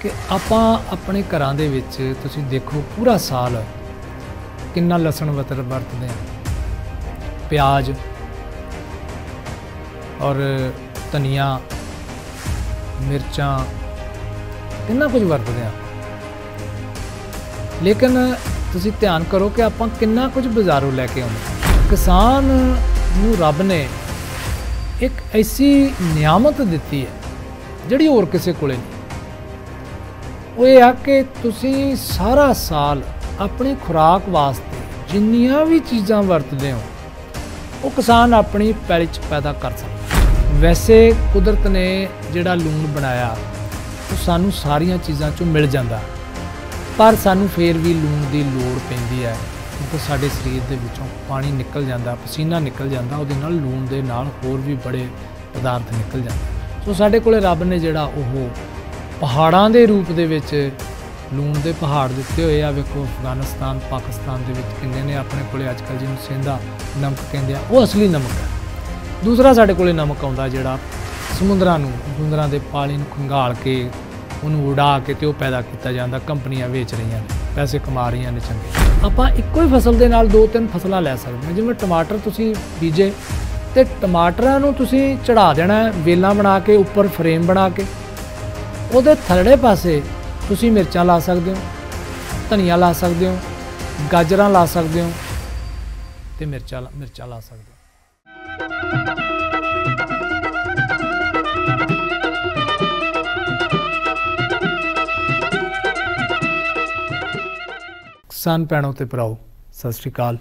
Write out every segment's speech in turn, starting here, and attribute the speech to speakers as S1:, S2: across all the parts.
S1: ਕਿ ਆਪਾਂ ਆਪਣੇ ਘਰਾਂ ਦੇ ਵਿੱਚ ਤੁਸੀਂ ਦੇਖੋ ਪੂਰਾ ਸਾਲ ਕਿੰਨਾ ਲਸਣ ਵਤਰ ਵਰਤਦੇ ਆ। ਪਿਆਜ਼ ਔਰ ਧਨੀਆ, ਮਿਰਚਾਂ, ਕਿੰਨਾ ਕੁਝ ਵਰਤਦੇ ਆ। ਲੇਕਿਨ ਤੁਸੀਂ ਧਿਆਨ ਕਰੋ ਕਿ ਆਪਾਂ ਕਿੰਨਾ ਕੁਝ ਬਾਜ਼ਾਰੋਂ ਲੈ ਕੇ ਆਉਂਦੇ ਕਿਸਾਨ ਨੂੰ ਰੱਬ ਨੇ ਇੱਕ ਐਸੀ ਨਿਆਮਤ ਦਿੱਤੀ ਹੈ ਜਿਹੜੀ ਹੋਰ ਕਿਸੇ ਕੋਲੇ ਨਹੀਂ। ਉਹ ਇਹ ਆ ਕਿ ਤੁਸੀਂ ਸਾਰਾ ਸਾਲ ਆਪਣੀ ਖੁਰਾਕ ਵਾਸਤੇ ਜਿੰਨੀਆਂ ਵੀ ਚੀਜ਼ਾਂ ਵਰਤਦੇ ਹੋ, ਉਹ ਕਿਸਾਨ ਆਪਣੀ ਪੈਲੀ 'ਚ ਪੈਦਾ ਕਰ ਸਕਦਾ ਵੈਸੇ ਕੁਦਰਤ ਨੇ ਜਿਹੜਾ ਲੂਣ ਬਣਾਇਆ, ਉਹ ਸਾਨੂੰ ਸਾਰੀਆਂ ਚੀਜ਼ਾਂ 'ਚੋਂ ਮਿਲ ਜਾਂਦਾ। ਪਰ ਸਾਨੂੰ ਫੇਰ ਵੀ ਲੂਣ ਦੀ ਲੋੜ ਪੈਂਦੀ ਹੈ। ਕਿਉਂਕਿ ਸਾਡੇ ਸਰੀਰ ਦੇ ਵਿੱਚੋਂ ਪਾਣੀ ਨਿਕਲ ਜਾਂਦਾ, ਪਸੀਨਾ ਨਿਕਲ ਜਾਂਦਾ, ਉਹਦੇ ਨਾਲ ਲੂਣ ਦੇ ਨਾਲ ਹੋਰ ਵੀ ਬੜੇ ਪਦਾਰਥ ਨਿਕਲ ਜਾਂਦੇ ਸੋ ਸਾਡੇ ਕੋਲੇ ਰੱਬ ਨੇ ਜਿਹੜਾ ਉਹ ਪਹਾੜਾਂ ਦੇ ਰੂਪ ਦੇ ਵਿੱਚ ਲੂਣ ਦੇ ਪਹਾੜ ਦਿੱਤੇ ਹੋਏ ਆ। ਵੇਖੋ, ਅਫਗਾਨਿਸਤਾਨ, ਪਾਕਿਸਤਾਨ ਦੇ ਵਿੱਚ ਕਿੰਨੇ ਨੇ ਆਪਣੇ ਕੋਲੇ ਅੱਜ ਕੱਲ੍ਹ ਜਿਹਨੂੰ ਸਿੰਧਾ ਨਮਕ ਕਹਿੰਦੇ ਆ। ਉਹ ਅਸਲੀ ਨਮਕ ਹੈ। ਦੂਸਰਾ ਸਾਡੇ ਕੋਲੇ ਨਮਕ ਆਉਂਦਾ ਜਿਹੜਾ ਸਮੁੰਦਰਾਂ ਨੂੰ, ਸਮੁੰਦਰਾਂ ਦੇ ਪਾਣੀ ਨੂੰ ਖੰਗਾਲ ਕੇ, ਉਹਨੂੰ ਉਡਾ ਕੇ ਤੇ ਉਹ ਪੈਦਾ ਕੀਤਾ ਜਾਂਦਾ। ਕੰਪਨੀਆਂ ਵੇਚ ਰਹੀਆਂ ਨੇ, ਪੈਸੇ ਕਮਾ ਰਹੀਆਂ ਨੇ ਚੰਗੇ। ਆਪਾਂ ਇੱਕੋ ਹੀ ਫਸਲ ਦੇ ਨਾਲ ਦੋ ਤਿੰਨ ਫਸਲਾਂ ਲੈ ਸਕਦੇ ਹਾਂ। ਜਿਵੇਂ ਟਮਾਟਰ ਤੁਸੀਂ ਬੀਜੇ ਤੇ ਟਮਾਟਰਾਂ ਨੂੰ ਤੁਸੀਂ ਚੜਾ ਦੇਣਾ ਵੇਲਾਂ ਬਣਾ ਕੇ, ਉੱਪਰ ਫਰੇਮ ਬਣਾ ਕੇ। ਉਹਦੇ ਥੱਲੜੇ ਪਾਸੇ ਤੁਸੀਂ ਮਿਰਚਾਂ ਲਾ ਸਕਦੇ ਹੋ, ਧਨੀਆ ਲਾ ਸਕਦੇ ਹੋ, ਗਾਜਰਾਂ ਲਾ ਸਕਦੇ ਹੋ ਤੇ ਮਿਰਚਾਂ ਲਾ- ਮਿਰਚਾਂ ਲਾ ਸਕਦੇ ਹੋ। ਕਿਸਾਨ ਭੈਣੋ ਤੇ ਭਰਾਓ, ਸਤਿ ਸ਼੍ਰੀ ਅਕਾਲ।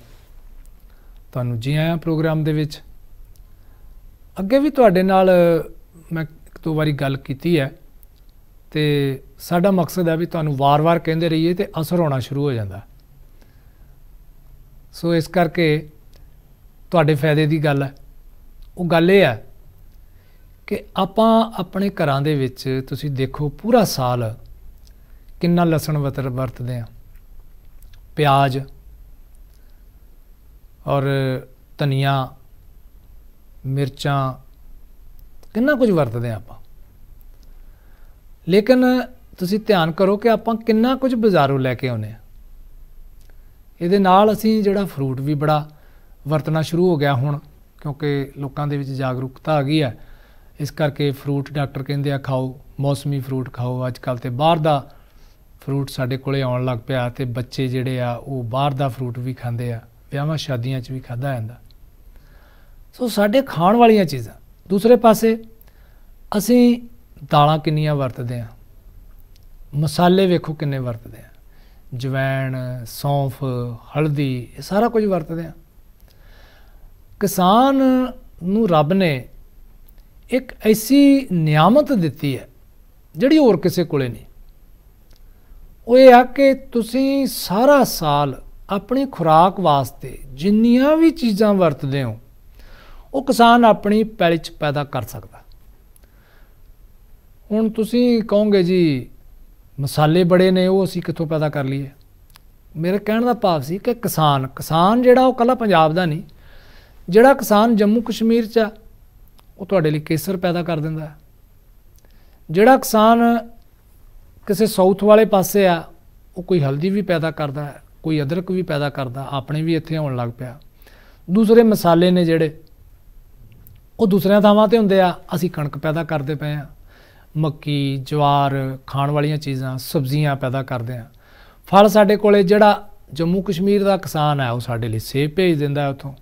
S1: ਤੁਹਾਨੂੰ ਜੀ ਆਇਆਂ ਪ੍ਰੋਗਰਾਮ ਦੇ ਵਿੱਚ। ਅੱਗੇ ਵੀ ਤੁਹਾਡੇ ਨਾਲ ਮੈਂ ਇੱਕ ਦੋ ਵਾਰੀ ਗੱਲ ਕੀਤੀ ਹੈ। ਤੇ ਸਾਡਾ ਮਕਸਦ ਹੈ ਵੀ ਤੁਹਾਨੂੰ ਵਾਰ-ਵਾਰ ਕਹਿੰਦੇ ਰਹੀਏ ਤੇ ਅਸਰ ਹੋਣਾ ਸ਼ੁਰੂ ਹੋ ਜਾਂਦਾ। ਸੋ ਇਸ ਕਰਕੇ ਤੁਹਾਡੇ ਫਾਇਦੇ ਦੀ ਗੱਲ ਹੈ। ਉਹ ਗੱਲ ਇਹ ਹੈ ਕਿ ਆਪਾਂ ਆਪਣੇ ਘਰਾਂ ਦੇ ਵਿੱਚ ਤੁਸੀਂ ਦੇਖੋ ਪੂਰਾ ਸਾਲ ਕਿੰਨਾ ਲਸਣ ਵਤਰ ਵਰਤਦੇ ਆ ਪਿਆਜ਼ ਔਰ ਧਨੀਆ, ਮਿਰਚਾਂ ਕਿੰਨਾ ਕੁਝ ਵਰਤਦੇ ਆ ਆਪਾਂ। ਲੇਕਿਨ ਤੁਸੀਂ ਧਿਆਨ ਕਰੋ ਕਿ ਆਪਾਂ ਕਿੰਨਾ ਕੁਝ ਬਾਜ਼ਾਰੋਂ ਲੈ ਕੇ ਆਉਨੇ ਆ ਇਹਦੇ ਨਾਲ ਅਸੀਂ ਜਿਹੜਾ ਫਰੂਟ ਵੀ ਬੜਾ ਵਰਤਣਾ ਸ਼ੁਰੂ ਹੋ ਗਿਆ ਹੁਣ, ਕਿਉਂਕਿ ਲੋਕਾਂ ਦੇ ਵਿੱਚ ਜਾਗਰੂਕਤਾ ਆ ਗਈ ਹੈ। ਇਸ ਕਰਕੇ ਫਰੂਟ ਡਾਕਟਰ ਕਹਿੰਦੇ ਆ, ਖਾਓ, ਮੌਸਮੀ ਫਰੂਟ ਖਾਓ। ਅੱਜ ਕੱਲ ਤੇ ਬਾਹਰ ਦਾ ਫਰੂਟ ਸਾਡੇ ਕੋਲੇ ਆਉਣ ਲੱਗ ਪਿਆ ਤੇ ਬੱਚੇ ਜਿਹੜੇ ਆ, ਉਹ ਬਾਹਰ ਦਾ ਫਰੂਟ ਵੀ ਖਾਂਦੇ ਆ, ਵਿਆਹਾਂ ਸ਼ਾਦੀਆਂ 'ਚ ਵੀ ਖਾਦਾ ਜਾਂਦਾ। ਸੋ ਸਾਡੇ ਖਾਣ ਵਾਲੀਆਂ ਚੀਜ਼ਾਂ। ਦੂਸਰੇ ਪਾਸੇ ਅਸੀਂ ਦਾਲਾਂ ਕਿੰਨੀਆਂ ਵਰਤਦੇ ਆ? ਮਸਾਲੇ ਵੇਖੋ ਕਿੰਨੇ ਵਰਤਦੇ ਆ। ਜਵੈਣ, ਸੌਂਫ, ਹਲਦੀ, ਇਹ ਸਾਰਾ ਕੁਝ ਵਰਤਦੇ ਆ। ਕਿਸਾਨ ਨੂੰ ਰੱਬ ਨੇ ਇੱਕ ਐਸੀ ਨਿਆਮਤ ਦਿੱਤੀ ਹੈ, ਜਿਹੜੀ ਹੋਰ ਕਿਸੇ ਕੋਲੇ ਨਹੀਂ। ਉਹ ਇਹ ਆ ਕਿ ਤੁਸੀਂ ਸਾਰਾ ਸਾਲ ਆਪਣੀ ਖੁਰਾਕ ਵਾਸਤੇ ਜਿੰਨੀਆਂ ਵੀ ਚੀਜ਼ਾਂ ਵਰਤਦੇ ਹੋ, ਉਹ ਕਿਸਾਨ ਆਪਣੀ ਪੈਲੀ 'ਚ ਪੈਦਾ ਕਰ ਸਕਦਾ। ਹੁਣ ਤੁਸੀਂ ਕਹੋਗੇ ਜੀ, ਮਸਾਲੇ ਬੜੇ ਨੇ, ਉਹ ਅਸੀਂ ਕਿੱਥੋਂ ਪੈਦਾ ਕਰ ਲਈਏ? ਮੇਰੇ ਕਹਿਣ ਦਾ ਭਾਵ ਸੀ ਕਿ ਕਿਸਾਨ ਕਿਸਾਨ ਜਿਹੜਾ ਉਹ ਕੱਲਾ ਪੰਜਾਬ ਦਾ ਨਹੀਂ, ਜਿਹੜਾ ਕਿਸਾਨ ਜੰਮੂ ਕਸ਼ਮੀਰ 'ਚ ਆ, ਉਹ ਤੁਹਾਡੇ ਲਈ ਕੇਸਰ ਪੈਦਾ ਕਰ ਦਿੰਦਾ ਹੈ। ਜਿਹੜਾ ਕਿਸਾਨ ਕਿਸੇ ਸਾਊਥ ਵਾਲੇ ਪਾਸੇ ਆ, ਉਹ ਕੋਈ ਹਲਦੀ ਵੀ ਪੈਦਾ ਕਰਦਾ ਹੈ, ਕੋਈ ਅਦਰਕ ਵੀ ਪੈਦਾ ਕਰਦਾ, ਆਪਣੇ ਵੀ ਇੱਥੇ ਆਉਣ ਲੱਗ ਪਿਆ। ਦੂਸਰੇ ਮਸਾਲੇ ਨੇ ਜਿਹੜੇ, ਉਹ ਦੂਸਰਿਆਂ ਥਾਵਾਂ ਤੇ ਹੁੰਦੇ ਆ, ਅਸੀਂ ਕਣਕ ਪੈਦਾ ਕਰਦੇ ਪਏ ਆ। ਮੱਕੀ, ਜਵਾਰ ਖਾਣ ਵਾਲੀਆਂ ਚੀਜ਼ਾਂ, ਸਬਜ਼ੀਆਂ ਪੈਦਾ ਕਰਦੇ ਆ। ਫਲ ਸਾਡੇ ਕੋਲੇ ਜਿਹੜਾ ਜੰਮੂ ਕਸ਼ਮੀਰ ਦਾ ਕਿਸਾਨ ਹੈ, ਉਹ ਸਾਡੇ ਲਈ ਸੇਬ ਭੇਜ ਦਿੰਦਾ ਹੈ ਉੱਥੋਂ।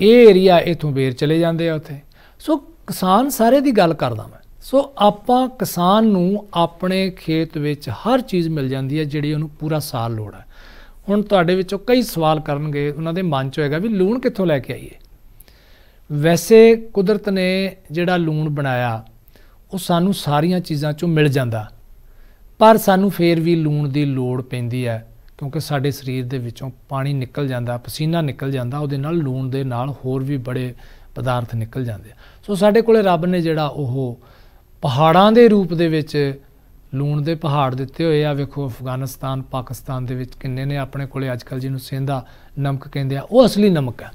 S1: ਇਹ ਏਰੀਆ ਇਥੋਂ ਬੇਰ ਚਲੇ ਜਾਂਦੇ ਆ ਉੱਥੇ। ਸੋ ਕਿਸਾਨ ਸਾਰੇ ਦੀ ਗੱਲ ਕਰਦਾ ਮੈਂ। ਸੋ ਆਪਾਂ ਕਿਸਾਨ ਨੂੰ ਆਪਣੇ ਖੇਤ ਵਿੱਚ ਹਰ ਚੀਜ਼ ਮਿਲ ਜਾਂਦੀ ਹੈ, ਜਿਹੜੀ ਉਹਨੂੰ ਪੂਰਾ ਸਾਲ ਲੋੜ ਹੈ। ਹੁਣ ਤੁਹਾਡੇ ਵਿੱਚੋਂ ਕਈ ਸਵਾਲ ਕਰਨਗੇ, ਉਹਨਾਂ ਦੇ ਮਨ 'ਚ ਹੋਏਗਾ ਵੀ ਲੂਣ ਕਿੱਥੋਂ ਲੈ ਕੇ ਆਈਏ? ਵੈਸੇ ਕੁਦਰਤ ਨੇ ਜਿਹੜਾ ਲੂਣ ਬਣਾਇਆ ਉਹ ਸਾਨੂੰ ਸਾਰੀਆਂ ਚੀਜ਼ਾਂ 'ਚੋਂ ਮਿਲ ਜਾਂਦਾ। ਪਰ ਸਾਨੂੰ ਫੇਰ ਵੀ ਲੂਣ ਦੀ ਲੋੜ ਪੈਂਦੀ ਹੈ, ਕਿਉਂਕਿ ਸਾਡੇ ਸਰੀਰ ਦੇ ਵਿੱਚੋਂ ਪਾਣੀ ਨਿਕਲ ਜਾਂਦਾ, ਪਸੀਨਾ ਨਿਕਲ ਜਾਂਦਾ, ਉਹਦੇ ਨਾਲ ਲੂਣ ਦੇ ਨਾਲ ਹੋਰ ਵੀ ਬੜੇ ਪਦਾਰਥ ਨਿਕਲ ਜਾਂਦੇ ਆ। ਸੋ ਸਾਡੇ ਕੋਲੇ ਰੱਬ ਨੇ ਜਿਹੜਾ ਉਹ ਪਹਾੜਾਂ ਦੇ ਰੂਪ ਦੇ ਵਿੱਚ ਲੂਣ ਦੇ ਪਹਾੜ ਦਿੱਤੇ ਹੋਏ ਆ। ਵੇਖੋ ਅਫਗਾਨਿਸਤਾਨ, ਪਾਕਿਸਤਾਨ ਦੇ ਵਿੱਚ ਕਿੰਨੇ ਨੇ ਆਪਣੇ ਕੋਲੇ ਅੱਜ ਕੱਲ੍ਹ ਜਿਹਨੂੰ ਸਿੰਧਾ ਨਮਕ ਕਹਿੰਦੇ ਆ, ਉਹ ਅਸਲੀ ਨਮਕ ਹੈ।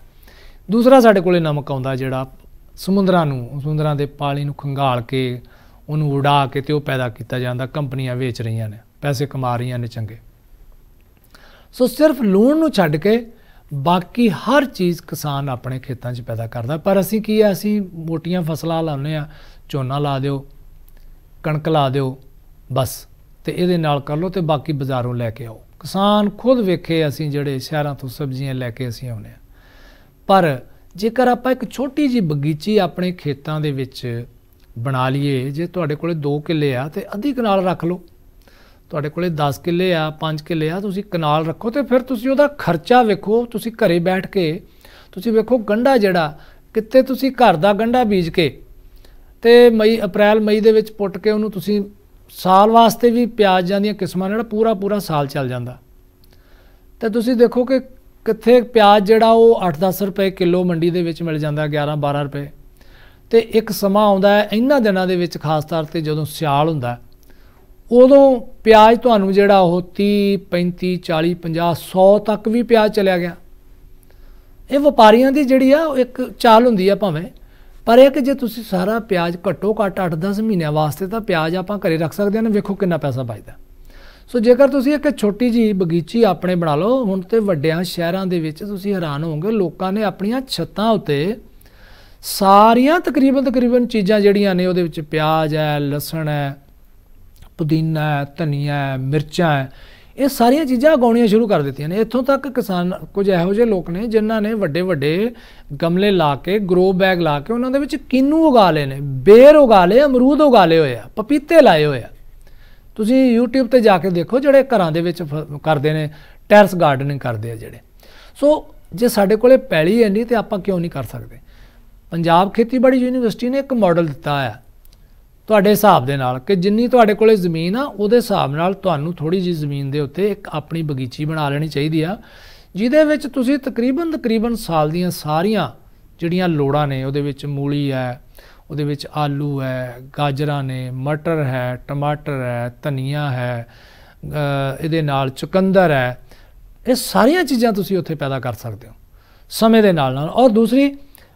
S1: ਦੂਸਰਾ ਸਾਡੇ ਕੋਲੇ ਨਮਕ ਆਉਂਦਾ ਜਿਹੜਾ ਸਮੁੰਦਰਾਂ ਨੂੰ, ਸਮੁੰਦਰਾਂ ਦੇ ਪਾਣੀ ਨੂੰ ਖੰਗਾਲ ਕੇ, ਉਹਨੂੰ ਉਡਾ ਕੇ ਤੇ ਉਹ ਪੈਦਾ ਕੀਤਾ ਜਾਂਦਾ, ਕੰਪਨੀਆਂ ਵੇਚ ਰਹੀਆਂ ਨੇ, ਪੈਸੇ ਕਮਾ ਰਹੀਆਂ ਨੇ ਚੰਗੇ। ਸੋ ਸਿਰਫ ਲੂਣ ਨੂੰ ਛੱਡ ਕੇ ਬਾਕੀ ਹਰ ਚੀਜ਼ ਕਿਸਾਨ ਆਪਣੇ ਖੇਤਾਂ 'ਚ ਪੈਦਾ ਕਰਦਾ। ਪਰ ਅਸੀਂ ਕੀ ਆ, ਅਸੀਂ ਮੋਟੀਆਂ ਫਸਲਾਂ ਲਾਉਂਦੇ ਆ ਝੋਨਾ ਲਾ ਦਿਓ, ਕਣਕ ਲਾ ਦਿਓ, ਬਸ। ਤੇ ਇਹਦੇ ਨਾਲ ਕਰ ਲਓ ਤੇ ਬਾਕੀ ਬਾਜ਼ਾਰੋਂ ਲੈ ਕੇ ਆਓ। ਕਿਸਾਨ ਖੁਦ ਵੇਖੇ ਅਸੀਂ ਜਿਹੜੇ ਸ਼ਹਿਰਾਂ ਤੋਂ ਸਬਜ਼ੀਆਂ ਲੈ ਕੇ ਅਸੀਂ ਆਉਂਦੇ ਆ ਪਰ ਜੇਕਰ ਆਪਾਂ ਇੱਕ ਛੋਟੀ ਜੀ ਬਗੀਚੀ ਆਪਣੇ ਖੇਤਾਂ ਦੇ ਵਿੱਚ ਬਣਾ ਲਈਏ, ਜੇ ਤੁਹਾਡੇ ਕੋਲੇ 2 ਕਿੱਲੇ ਆ ਤੇ ਅੱਧੀ ਕਨਾਲ ਰੱਖ ਲਓ। ਤੁਹਾਡੇ ਕੋਲੇ 10 ਕਿੱਲੇ ਆ 5 ਕਿੱਲੇ ਆ, ਤੁਸੀਂ ਕਨਾਲ ਰੱਖੋ ਤੇ ਫਿਰ ਤੁਸੀਂ ਉਹਦਾ ਖਰਚਾ ਵੇਖੋ, ਤੁਸੀਂ ਘਰੇ ਬੈਠ ਕੇ ਤੁਸੀਂ ਵੇਖੋ ਗੰਡਾ ਜਿਹੜਾ ਕਿਤੇ ਤੁਸੀਂ ਘਰ ਦਾ ਗੰਡਾ ਬੀਜ ਕੇ ਤੇ ਮਈ, ਅਪ੍ਰੈਲ, ਮਈ ਦੇ ਵਿੱਚ ਪੁੱਟ ਕੇ ਉਹਨੂੰ ਤੁਸੀਂ ਸਾਲ ਵਾਸਤੇ ਵੀ ਪਿਆਜ਼ਾਂ ਦੀਆਂ ਕਿਸਮਾਂ ਜਿਹੜਾ ਪੂਰਾ ਪੂਰਾ ਸਾਲ ਚੱਲ ਜਾਂਦਾ। ਤਾਂ ਤੁਸੀਂ ਦੇਖੋ ਕਿ ਕਿੱਥੇ ਪਿਆਜ਼ ਜਿਹੜਾ ਉਹ 8-10 ਰੁਪਏ ਕਿਲੋ ਮੰਡੀ ਦੇ ਵਿੱਚ ਮਿਲ ਜਾਂਦਾ 11-12 ਰੁਪਏ। ਤੇ ਇੱਕ ਸਮਾਂ ਆਉਂਦਾ ਹੈ, ਇਹਨਾਂ ਦਿਨਾਂ ਦੇ ਵਿੱਚ ਖਾਸ ਤੌਰ ਤੇ ਜਦੋਂ ਸਿਆਲ ਹੁੰਦਾ ਉਦੋਂ ਪਿਆਜ਼ ਤੁਹਾਨੂੰ ਜਿਹੜਾ ਉਹ 30 35 40 50 100 ਤੱਕ ਵੀ ਪਿਆਜ਼ ਚਲਿਆ ਗਿਆ। ਇਹ ਵਪਾਰੀਆਂ ਦੀ ਜਿਹੜੀ ਆ, ਉਹ ਇੱਕ ਚਾਲ ਹੁੰਦੀ ਆ ਭਾਵੇਂ, ਪਰ ਇਹ ਕਿ ਜੇ ਤੁਸੀਂ ਸਾਰਾ ਪਿਆਜ਼ ਘੱਟੋ ਘੱਟ 8-10 ਮਹੀਨਿਆਂ ਵਾਸਤੇ ਤਾਂ ਪਿਆਜ਼ ਆਪਾਂ ਘਰੇ ਰੱਖ ਸਕਦੇ ਹਾਂ ਨਾ, ਵੇਖੋ ਕਿੰਨਾ ਪੈਸਾ ਬਚਦਾ। ਸੋ ਜੇਕਰ ਤੁਸੀਂ ਇੱਕ ਛੋਟੀ ਜੀ ਬਗੀਚੀ ਆਪਣੇ ਬਣਾ ਲਓ, ਹੁਣ ਤੇ ਵੱਡਿਆਂ ਸ਼ਹਿਰਾਂ ਦੇ ਵਿੱਚ ਤੁਸੀਂ ਹੈਰਾਨ ਹੋਵੋਗੇ, ਲੋਕਾਂ ਨੇ ਆਪਣੀਆਂ ਛੱਤਾਂ ਉੱਤੇ ਸਾਰੀਆਂ ਤਕਰੀਬਨ ਤਕਰੀਬਨ ਚੀਜ਼ਾਂ ਜਿਹੜੀਆਂ ਨੇ ਉਹਦੇ ਵਿੱਚ ਪਿਆਜ਼ ਹੈ, ਲਸਣ ਹੈ, ਪੁਦੀਨਾ ਹੈ, ਧਨੀਆ ਹੈ, ਮਿਰਚਾਂ ਹੈ, ਇਹ ਸਾਰੀਆਂ ਚੀਜ਼ਾਂ ਉਗਾਉਣੀਆਂ ਸ਼ੁਰੂ ਕਰ ਦਿੱਤੀਆਂ ਨੇ। ਇੱਥੋਂ ਤੱਕ ਕਿਸਾਨ, ਕੁਝ ਇਹੋ ਜਿਹੇ ਲੋਕ ਨੇ ਜਿਨ੍ਹਾਂ ਨੇ ਵੱਡੇ ਵੱਡੇ ਗਮਲੇ ਲਾ ਕੇ ਗਰੋ ਬੈਗ ਲਾ ਕੇ ਉਹਨਾਂ ਦੇ ਵਿੱਚ ਕਿੰਨੂ ਉਗਾ ਲਏ ਨੇ, ਬੇਰ ਉਗਾ ਲਏ, ਅਮਰੂਦ ਉਗਾ ਲਏ ਹੋਏ ਆ, ਪਪੀਤੇ ਲਾਏ ਹੋਏ ਆ। ਤੁਸੀਂ YouTube ਤੇ ਜਾ ਕੇ ਦੇਖੋ ਜਿਹੜੇ ਘਰਾਂ ਦੇ ਵਿੱਚ ਕਰਦੇ ਨੇ, ਟੈਰਸ ਗਾਰਡਨਿੰਗ ਕਰਦੇ ਆ ਜਿਹੜੇ। ਸੋ ਜੇ ਸਾਡੇ ਕੋਲੇ ਪੈਲੀ ਹੈ ਨਹੀਂ ਤੇ ਆਪਾਂ ਕਿਉਂ ਨਹੀਂ ਕਰ ਸਕਦੇ? ਪੰਜਾਬ ਖੇਤੀਬਾੜੀ ਯੂਨੀਵਰਸਿਟੀ ਨੇ ਇੱਕ ਮਾਡਲ ਦਿੱਤਾ ਆ ਤੁਹਾਡੇ ਹਿਸਾਬ ਦੇ ਨਾਲ ਕਿ ਜਿੰਨੀ ਤੁਹਾਡੇ ਕੋਲੇ ਜ਼ਮੀਨ ਆ, ਉਹਦੇ ਹਿਸਾਬ ਨਾਲ ਤੁਹਾਨੂੰ ਥੋੜੀ ਜੀ ਜ਼ਮੀਨ ਦੇ ਉੱਤੇ ਇੱਕ ਆਪਣੀ ਬਗੀਚੀ ਬਣਾ ਲੈਣੀ ਚਾਹੀਦੀ ਆ, ਜਿਹਦੇ ਵਿੱਚ ਤੁਸੀਂ ਤਕਰੀਬਨ ਤਕਰੀਬਨ ਸਾਲ ਦੀਆਂ ਸਾਰੀਆਂ ਜਿਹੜੀਆਂ ਲੋੜਾਂ ਨੇ, ਉਹਦੇ ਵਿੱਚ ਮੂਲੀ ਹੈ ਉਹਦੇ ਵਿੱਚ ਆਲੂ ਹੈ, ਗਾਜਰਾਂ ਨੇ, ਮਟਰ ਹੈ, ਟਮਾਟਰ ਹੈ, ਧਨੀਆ ਹੈ ਇਹਦੇ ਨਾਲ ਚੁਕੰਦਰ ਹੈ। ਇਹ ਸਾਰੀਆਂ ਚੀਜ਼ਾਂ ਤੁਸੀਂ ਉੱਥੇ ਪੈਦਾ ਕਰ ਸਕਦੇ ਹੋ, ਸਮੇਂ ਦੇ ਨਾਲ ਨਾਲ। ਔਰ ਦੂਸਰੀ,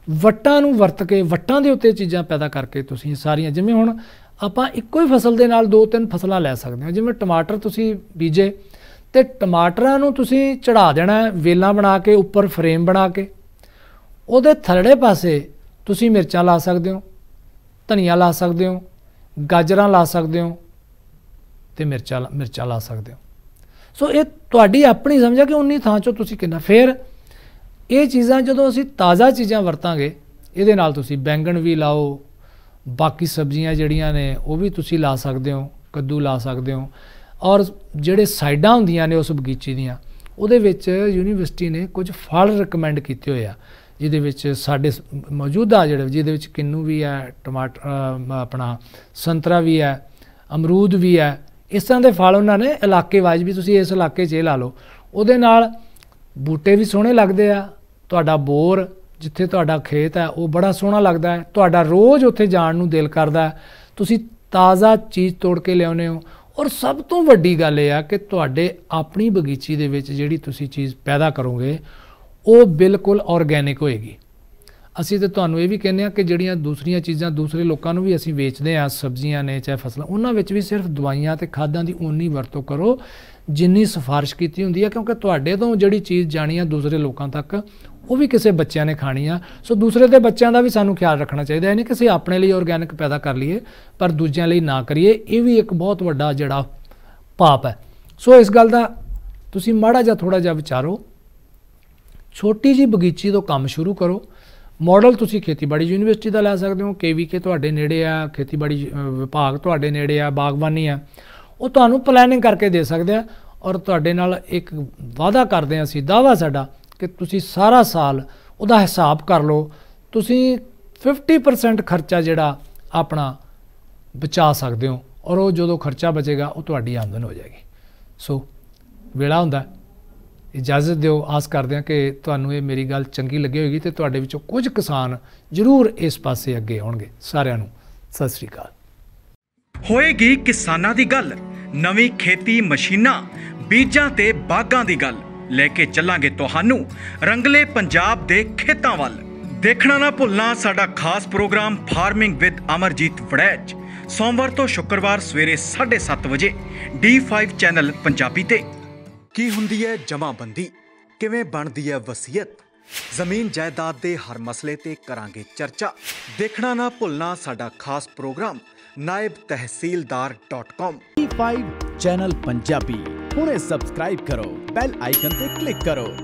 S1: ਵੱਟਾਂ ਨੂੰ ਵਰਤ ਕੇ, ਵੱਟਾਂ ਦੇ ਉੱਤੇ ਚੀਜ਼ਾਂ ਪੈਦਾ ਕਰਕੇ ਤੁਸੀਂ ਸਾਰੀਆਂ, ਜਿਵੇਂ ਹੁਣ ਆਪਾਂ ਇੱਕੋ ਹੀ ਫਸਲ ਦੇ ਨਾਲ ਦੋ ਤਿੰਨ ਫਸਲਾਂ ਲੈ ਸਕਦੇ ਹਾਂ। ਜਿਵੇਂ ਟਮਾਟਰ ਤੁਸੀਂ ਬੀਜੇ, ਤੇ ਟਮਾਟਰਾਂ ਨੂੰ ਤੁਸੀਂ ਚੜਾ ਦੇਣਾ ਵੇਲਾਂ ਬਣਾ ਕੇ, ਉੱਪਰ ਫਰੇਮ ਬਣਾ ਕੇ। ਉਹਦੇ ਥੱਲੜੇ ਪਾਸੇ ਤੁਸੀਂ ਮਿਰਚਾਂ ਲਾ ਸਕਦੇ ਹੋ। ਧਨੀਆ ਲਾ ਸਕਦੇ ਹੋ, ਗਾਜਰਾਂ ਲਾ ਸਕਦੇ ਹੋ ਤੇ ਮਿਰਚਾਂ ਮਿਰਚਾਂ ਲਾ ਸਕਦੇ ਹੋ। ਸੋ ਇਹ ਤੁਹਾਡੀ ਆਪਣੀ ਸਮਝ ਆ ਕਿ ਉਨੀ ਥਾਂ ਚੋਂ ਤੁਸੀਂ ਕਿੰਨਾ ਫੇਰ ਇਹ ਚੀਜ਼ਾਂ ਜਦੋਂ ਅਸੀਂ ਤਾਜ਼ਾ ਚੀਜ਼ਾਂ ਵਰਤਾਂਗੇ, ਇਹਦੇ ਨਾਲ ਤੁਸੀਂ ਬੈਂਗਣ ਵੀ ਲਾਓ, ਬਾਕੀ ਸਬਜ਼ੀਆਂ ਜਿਹੜੀਆਂ ਨੇ ਉਹ ਵੀ ਤੁਸੀਂ ਲਾ ਸਕਦੇ ਹੋ, ਕੱਦੂ ਲਾ ਸਕਦੇ ਹੋ, ਔਰ ਜਿਹੜੇ ਸਾਈਡਾਂ ਹੁੰਦੀਆਂ ਨੇ ਉਸ ਬਗੀਚੀ ਦੀਆਂ, ਉਹਦੇ ਵਿੱਚ ਯੂਨੀਵਰਸਿਟੀ ਨੇ ਕੁਝ ਫਲ ਰეკਮੈਂਡ ਕੀਤੇ ਹੋਏ ਆ। ਜਿਹਦੇ ਵਿੱਚ ਸਾਡੇ ਮੌਜੂਦਾ ਜਿਹੜੇ, ਜਿਹਦੇ ਵਿੱਚ ਕਿੰਨੂ ਵੀ ਹੈ ਟਮਾਟਰ ਆਪਣਾ ਸੰਤਰਾ ਵੀ ਹੈ, ਅਮਰੂਦ ਵੀ ਹੈ, ਇਸ ਤਰ੍ਹਾਂ ਦੇ ਫਲ ਉਹਨਾਂ ਨੇ ਇਲਾਕੇ ਵਾਈਜ਼ ਵੀ ਤੁਸੀਂ ਇਸ ਇਲਾਕੇ 'ਚ ਇਹ ਲਾ ਲਓ। ਉਹਦੇ ਨਾਲ ਬੂਟੇ ਵੀ ਸੋਹਣੇ ਲੱਗਦੇ ਆ, ਤੁਹਾਡਾ ਬੋਰ ਜਿੱਥੇ ਤੁਹਾਡਾ ਖੇਤ ਹੈ, ਉਹ ਬੜਾ ਸੋਹਣਾ ਲੱਗਦਾ ਹੈ, ਤੁਹਾਡਾ ਰੋਜ਼ ਉੱਥੇ ਜਾਣ ਨੂੰ ਦਿਲ ਕਰਦਾ ਤੁਸੀਂ ਤਾਜ਼ਾ ਚੀਜ਼ ਤੋੜ ਕੇ ਲਿਆਉਨੇ ਹੋ। ਔਰ ਸਭ ਤੋਂ ਵੱਡੀ ਗੱਲ ਇਹ ਆ ਕਿ ਤੁਹਾਡੇ ਆਪਣੀ ਬਗੀਚੀ ਦੇ ਵਿੱਚ ਜਿਹੜੀ ਤੁਸੀਂ ਚੀਜ਼ ਪੈਦਾ ਕਰੋਗੇ ਉਹ ਬਿਲਕੁਲ ਆਰਗੈਨਿਕ ਹੋਏਗੀ। ਅਸੀਂ ਤੇ ਤੁਹਾਨੂੰ ਇਹ ਵੀ ਕਹਿੰਦੇ ਆ ਕਿ ਜਿਹੜੀਆਂ ਦੂਸਰੀਆਂ ਚੀਜ਼ਾਂ ਦੂਸਰੇ ਲੋਕਾਂ ਨੂੰ ਵੀ ਅਸੀਂ ਵੇਚਦੇ ਆ ਸਬਜ਼ੀਆਂ ਨੇ ਚਾਹੇ ਫਸਲਾਂ, ਉਹਨਾਂ ਵਿੱਚ ਵੀ ਸਿਰਫ ਦਵਾਈਆਂ ਤੇ ਖਾਦਾਂ ਦੀ ਉਨੀ ਵਰਤੋਂ ਕਰੋ ਜਿੰਨੀ ਸਿਫਾਰਿਸ਼ ਕੀਤੀ ਹੁੰਦੀ ਹੈ, ਕਿਉਂਕਿ ਤੁਹਾਡੇ ਤੋਂ ਜਿਹੜੀ ਚੀਜ਼ ਜਾਣੀ ਆ ਦੂਸਰੇ ਲੋਕਾਂ ਤੱਕ, ਉਹ ਵੀ ਕਿਸੇ ਬੱਚਿਆਂ ਨੇ ਖਾਣੀ ਆ। ਸੋ ਦੂਸਰੇ ਦੇ ਬੱਚਿਆਂ ਦਾ ਵੀ ਸਾਨੂੰ ਖਿਆਲ ਰੱਖਣਾ ਚਾਹੀਦਾ ਹੈ ਨਹੀਂ ਕਿ ਅਸੀਂ ਆਪਣੇ ਲਈ ਆਰਗੈਨਿਕ ਪੈਦਾ ਕਰ ਲਈਏ, ਪਰ ਦੂਜਿਆਂ ਲਈ ਨਾ ਕਰੀਏ, ਇਹ ਵੀ ਇੱਕ ਬਹੁਤ ਵੱਡਾ ਜਿਹੜਾ ਪਾਪ ਹੈ। ਸੋ ਇਸ ਗੱਲ ਦਾ ਤੁਸੀਂ ਮਾੜਾ ਜਿਹਾ ਥੋੜਾ ਜਿਹਾ ਵਿਚਾਰੋ ਛੋਟੀ ਜੀ ਬਗੀਚੀ ਤੋਂ ਕੰਮ ਸ਼ੁਰੂ ਕਰੋ। ਮਾਡਲ ਤੁਸੀਂ ਖੇਤੀਬਾੜੀ ਯੂਨੀਵਰਸਿਟੀ ਦਾ ਲੈ ਸਕਦੇ ਹੋ। ਕੇਵੀਕੇ ਤੁਹਾਡੇ ਨੇੜੇ ਆ, ਖੇਤੀਬਾੜੀ ਵਿਭਾਗ ਤੁਹਾਡੇ ਨੇੜੇ ਆ, ਬਾਗਬਾਨੀ ਆ। ਉਹ ਤੁਹਾਨੂੰ ਪਲੈਨਿੰਗ ਕਰਕੇ ਦੇ ਸਕਦੇ ਆ ਔਰ ਤੁਹਾਡੇ ਨਾਲ ਇੱਕ ਵਾਅਦਾ ਕਰਦੇ ਆ ਅਸੀਂ ਦਾਵਾ ਸਾਡਾ ਕਿ ਤੁਸੀਂ ਸਾਰਾ ਸਾਲ ਉਹਦਾ ਹਿਸਾਬ ਕਰ ਲਓ। ਤੁਸੀਂ 50% ਖਰਚਾ ਜਿਹੜਾ ਆਪਣਾ ਬਚਾ ਸਕਦੇ ਹੋ ਔਰ ਉਹ ਜਦੋਂ ਖਰਚਾ ਬਚੇਗਾ, ਉਹ ਤੁਹਾਡੀ ਆਮਦਨ ਹੋ ਜਾਏਗੀ। ਸੋ ਵੇਲਾ ਹੁੰਦਾ। ਇਜਾਜ਼ਤ ਦਿਓ। ਆਸ ਕਰਦੇ ਹਾਂ ਕਿ ਤੁਹਾਨੂੰ ਇਹ ਮੇਰੀ ਗੱਲ ਚੰਗੀ ਲੱਗੀ ਹੋਵੇਗੀ ਤੇ ਤੁਹਾਡੇ ਵਿੱਚੋਂ ਕੁਝ ਕਿਸਾਨ ਜ਼ਰੂਰ ਇਸ ਪਾਸੇ ਅੱਗੇ ਆਉਣਗੇ। ਸਾਰਿਆਂ ਨੂੰ ਸਤਿ ਸ੍ਰੀ ਅਕਾਲ।
S2: ਹੋਏਗੀ ਕਿਸਾਨਾਂ ਦੀ ਗੱਲ, ਨਵੀਂ ਖੇਤੀ ਮਸ਼ੀਨਾਂ, ਬੀਜਾਂ ਤੇ ਬਾਗਾਂ ਦੀ ਗੱਲ। ਲੈ ਕੇ ਚੱਲਾਂਗੇ ਤੁਹਾਨੂੰ ਰੰਗਲੇ ਪੰਜਾਬ ਦੇ ਖੇਤਾਂ ਵੱਲ। ਦੇਖਣਾ ਨਾ ਭੁੱਲਣਾ ਸਾਡਾ ਖਾਸ programme farming with Amarjit Waraich. ਸੋਮਵਾਰ ਤੋਂ ਸ਼ੁੱਕਰਵਾਰ ਸਵੇਰੇ 7:30 ਵਜੇ D5 ਚੈਨਲ ਪੰਜਾਬੀ ਤੇ। ਕੀ ਹੁੰਦੀ ਹੈ ਜਮਾਬੰਦੀ? ਕਿਵੇਂ ਬਣਦੀ ਹੈ ਵਸੀਅਤ? ਜ਼ਮੀਨ ਜਾਇਦਾਦ ਦੇ ਹਰ ਮਸਲੇ ਤੇ ਕਰਾਂਗੇ ਚਰਚਾ। ਦੇਖਣਾ ਨਾ ਭੁੱਲਣਾ ਸਾਡਾ ਖਾਸ programme naibtehsildar.com
S3: E5 channel Punjabi. ਹੁਣੇ ਸਬਸਕ੍ਰਾਈਬ ਕਰੋ ਬੈਲ ਆਈਕਨ ਤੇ ਕਲਿੱਕ ਕਰੋ।